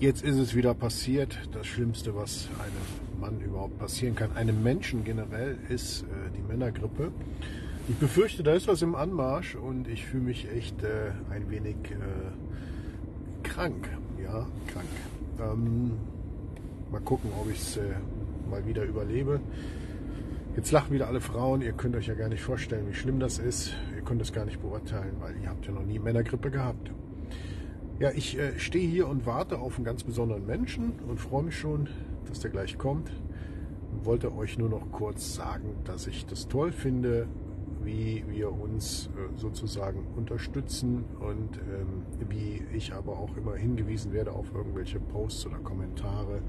Jetzt ist es wieder passiert. Das Schlimmste, was einem Mann überhaupt passieren kann, einem Menschen generell, ist äh, die Männergrippe. Ich befürchte, da ist was im Anmarsch und ich fühle mich echt äh, ein wenig äh, krank. Ja, krank. Ähm, mal gucken, ob ich es äh, mal wieder überlebe. Jetzt lachen wieder alle Frauen. Ihr könnt euch ja gar nicht vorstellen, wie schlimm das ist. Ihr könnt es gar nicht beurteilen, weil ihr habt ja noch nie Männergrippe gehabt. Ja, ich äh, stehe hier und warte auf einen ganz besonderen Menschen und freue mich schon, dass der gleich kommt. Wollte euch nur noch kurz sagen, dass ich das toll finde, wie wir uns äh, sozusagen unterstützen und ähm, wie ich aber auch immer hingewiesen werde auf irgendwelche Posts oder Kommentare,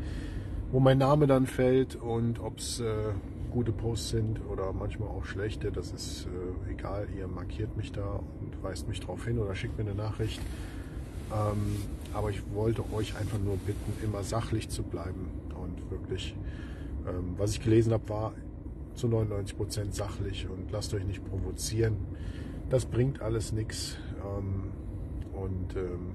wo mein Name dann fällt und ob es äh, gute Posts sind oder manchmal auch schlechte, das ist äh, egal. Ihr markiert mich da und weist mich darauf hin oder schickt mir eine Nachricht. Ähm, aber ich wollte euch einfach nur bitten, immer sachlich zu bleiben und wirklich, ähm, was ich gelesen habe, war zu 99 Prozent sachlich und lasst euch nicht provozieren. Das bringt alles nichts. Ähm, und ähm,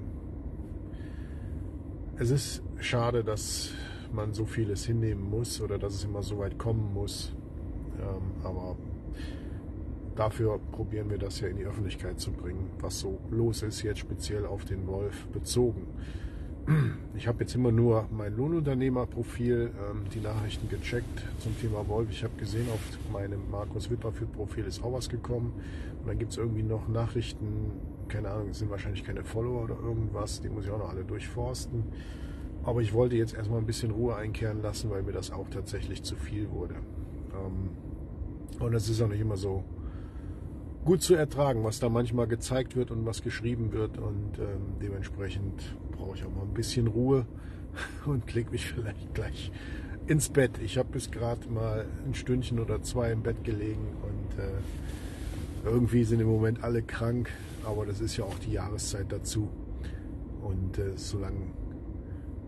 es ist schade, dass man so vieles hinnehmen muss oder dass es immer so weit kommen muss. Ähm, aber dafür probieren wir das ja in die Öffentlichkeit zu bringen, was so los ist, jetzt speziell auf den Wolf bezogen. Ich habe jetzt immer nur mein Lohnunternehmerprofil, ähm, die Nachrichten gecheckt zum Thema Wolf. Ich habe gesehen, auf meinem Markus Wipperfield Profil ist auch was gekommen. Und dann gibt es irgendwie noch Nachrichten, keine Ahnung, es sind wahrscheinlich keine Follower oder irgendwas, die muss ich auch noch alle durchforsten. Aber ich wollte jetzt erstmal ein bisschen Ruhe einkehren lassen, weil mir das auch tatsächlich zu viel wurde. Ähm, und es ist auch nicht immer so gut zu ertragen, was da manchmal gezeigt wird und was geschrieben wird. Und ähm, dementsprechend brauche ich auch mal ein bisschen Ruhe und klicke mich vielleicht gleich ins Bett. Ich habe bis gerade mal ein Stündchen oder zwei im Bett gelegen und äh, irgendwie sind im Moment alle krank, aber das ist ja auch die Jahreszeit dazu. Und äh, solange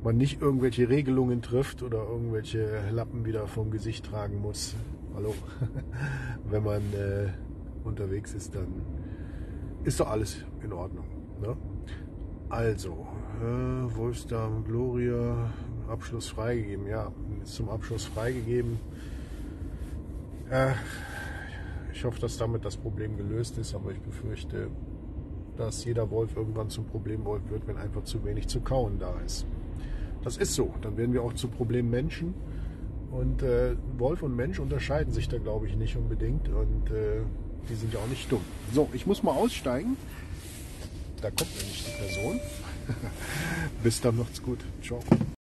man nicht irgendwelche Regelungen trifft oder irgendwelche Lappen wieder vom Gesicht tragen muss, hallo, wenn man äh, unterwegs ist, dann ist doch alles in Ordnung. Ne? Also, äh, Wolfsdam Gloria, Abschluss freigegeben. Ja, ist zum Abschluss freigegeben. Äh, ich hoffe, dass damit das Problem gelöst ist, aber ich befürchte, dass jeder Wolf irgendwann zum Problemwolf wird, wenn einfach zu wenig zu kauen da ist. Das ist so. Dann werden wir auch zu Problemmenschen. Und äh, Wolf und Mensch unterscheiden sich da, glaube ich, nicht unbedingt. Und äh, die sind ja auch nicht dumm. So, ich muss mal aussteigen. Da kommt nämlich die Person. Bis dann, macht's gut. Ciao.